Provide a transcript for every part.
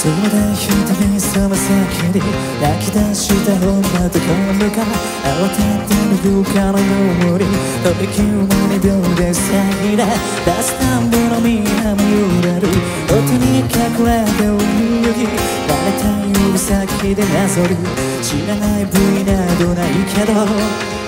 先に泣き出した女とこむか慌てて向かのように飛び級も2秒で咲いたバスタンドの宮も揺れる音に隠れて泳ぎ慣れた指先でなぞる知らない部位などないけど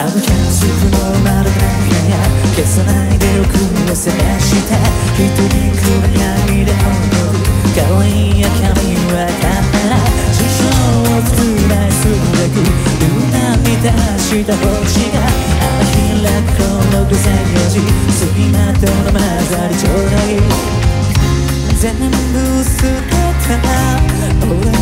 あのキャスクの丸中や消さないでよくを探した一人暗闇で踊る可愛い赤身はたったら師匠を覆すべく夢に出した星があ開くこの午前4時睡魔との混ざりちょうだい全部捨てた俺